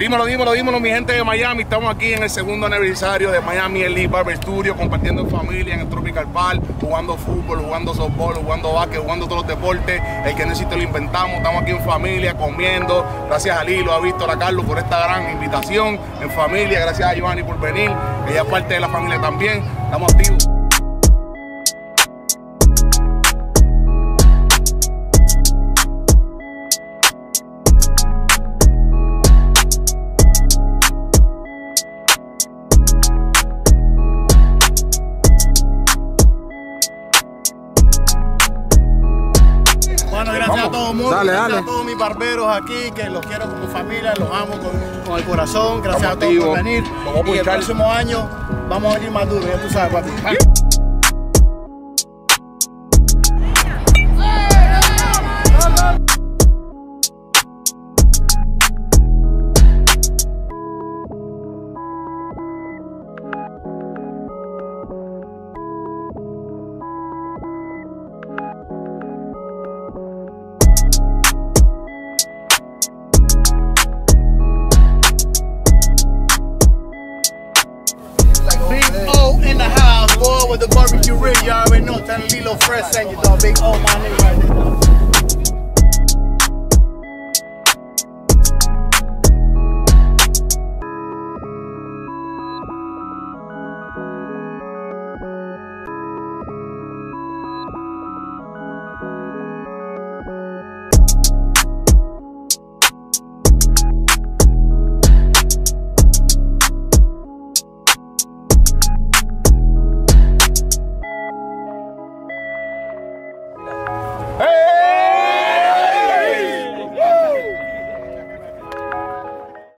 Dímelo, dímelo, dímelo, mi gente de Miami. Estamos aquí en el segundo aniversario de Miami Elite Barber Studio, compartiendo en familia en el Tropical Park, jugando fútbol, jugando softball, jugando básquet, jugando todos los deportes. El que necesite lo inventamos. Estamos aquí en familia, comiendo. Gracias a Lilo, a Víctor, a Carlos por esta gran invitación. En familia, gracias a Giovanni por venir. Ella es parte de la familia también. Estamos activos. Bueno, gracias Vamos. a todo el mundo, Dale, gracias dale. a todos mis barberos aquí, que los quiero como familia, los amo con, con el corazón, gracias Estamos a todos por venir. Vamos y el próximo año vamos a venir más duro, ya tú sabes, papi. Boy, with the barbecue rib. You already know. Lilo Fresh send you, dog. Big O, my nigga right there.